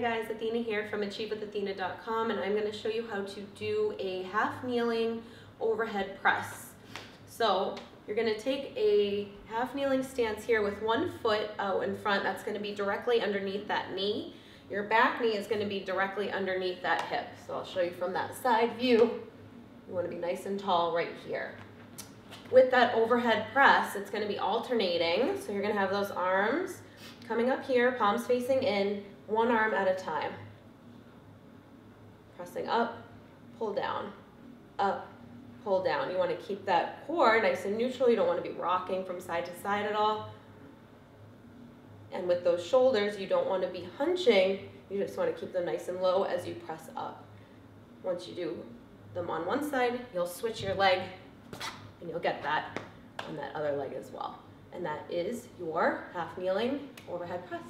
guys, Athena here from achievewithathena.com and I'm going to show you how to do a half kneeling overhead press. So you're going to take a half kneeling stance here with one foot out in front. That's going to be directly underneath that knee. Your back knee is going to be directly underneath that hip. So I'll show you from that side view. You want to be nice and tall right here. With that overhead press, it's going to be alternating. So you're going to have those arms coming up here, palms facing in, one arm at a time. Pressing up, pull down, up, pull down. You want to keep that core nice and neutral. You don't want to be rocking from side to side at all. And with those shoulders, you don't want to be hunching. You just want to keep them nice and low as you press up. Once you do them on one side, you'll switch your leg and you'll get that on that other leg as well. And that is your half kneeling overhead press.